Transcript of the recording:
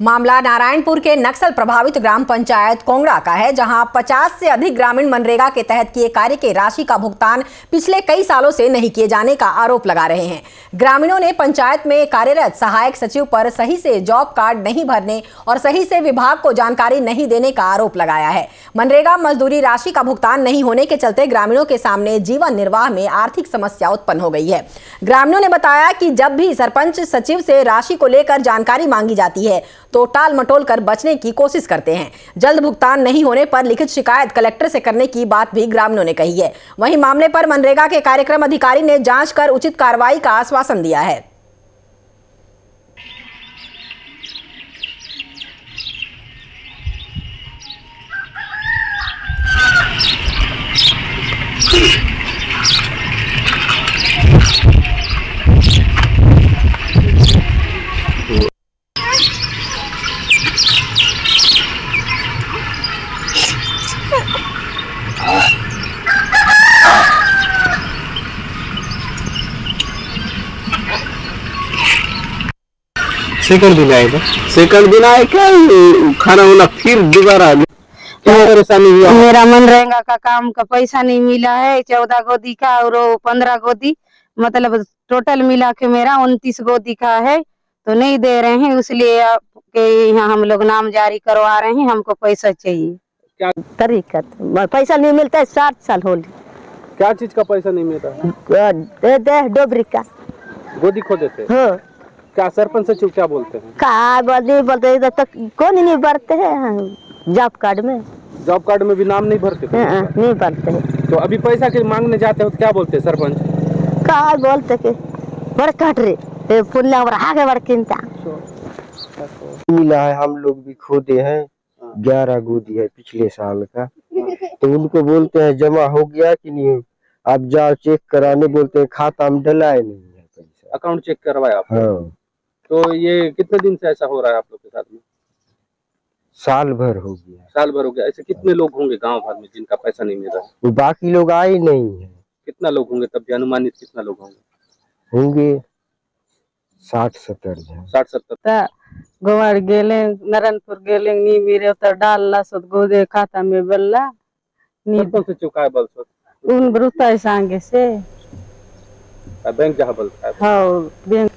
मामला नारायणपुर के नक्सल प्रभावित ग्राम पंचायत कोंगड़ा का है, जहाँ 50 से अधिक ग्रामीण मनरेगा के तहत किए कार्य के राशि का भुगतान पिछले कई सालों से नहीं किए जाने का आरोप लगा रहे हैं। ग्रामीणों ने पंचायत में कार्यरत सहायक सचिव पर सही से जॉब कार्ड नहीं भरने और सही से विभाग को जानकारी नहीं देने का आरोप लगाया है। मनरेगा मजदूरी राशि का भुगतान नहीं होने के चलते ग्रामीणों के सामने जीवन निर्वाह में आर्थिक समस्या उत्पन्न हो गई है। ग्रामीणों ने बताया कि जब भी सरपंच सचिव से राशि को लेकर जानकारी मांगी जाती है तो टाल मटोल कर बचने की कोशिश करते हैं। जल्द भुगतान नहीं होने पर लिखित शिकायत कलेक्टर से करने की बात भी ग्रामीणों ने कही है। वहीं मामले पर मनरेगा के कार्यक्रम अधिकारी ने जाँच कर उचित कार्रवाई का आश्वासन दिया है। आए थे। सेकंड दिन आए क्या? खाना वाना फिर दोबारा। क्या परेशानी हुआ मेरा मनरेगा का काम का पैसा नहीं मिला है चौदह गोदी का और पंद्रह गोदी मतलब टोटल मिला के मेरा उनतीस गोदी का है तो नहीं दे रहे हैं इसलिए आपके यहाँ हम लोग नाम जारी करवा रहे हैं हमको पैसा चाहिए। क्या? तरीकत पैसा नहीं मिलता है साठ साल हो क्या चीज़ का पैसा नहीं मिलता? है दे दे डोबरी का। गोदी खो देते। हो। क्या सरपंच सचिव क्या बोलते हैं? का बोलते बोलते इधर तक कौन नहीं भरते हैं जॉब कार्ड में। जॉब कार्ड में भी नाम नहीं भरते थे? हाँ, नहीं भरते हैं। तो अभी पैसा के मांगने जाते हो तो क्या बोलते हैं सरपंच? का बोलते के बड़ कट रे पुल्ला और आगे किनता मिला है हम लोग भी खोदे हैं ग्यारह गोदी है पिछले साल का। तो उनको बोलते हैं जमा हो गया कि नहीं? आप जाओ चेक कराने बोलते हैं खाता में डला है नहीं है पैसा। अकाउंट चेक करवाया हाँ। तो ये कितने दिन से ऐसा हो रहा है आप लोग के साथ में? साल भर हो गया। साल भर हो गया। ऐसे कितने लोग होंगे गाँव भर में जिनका पैसा नहीं मिल रहा है? वो बाकी लोग आए नहीं है। कितना लोग होंगे तब भी अनुमानित कितना लोग होंगे? होंगे साठ सत्तर साठ सत्तर। ता गोवाड़ गेले नारायणपुर गेले नी मेरे तो डालला सद गोदे खाता में बेलला। नी सरपंच सचिव काय बोलतो उन ब्रुता सांगे से। बैंक जहाँ बोलता है। हाँ बैंक।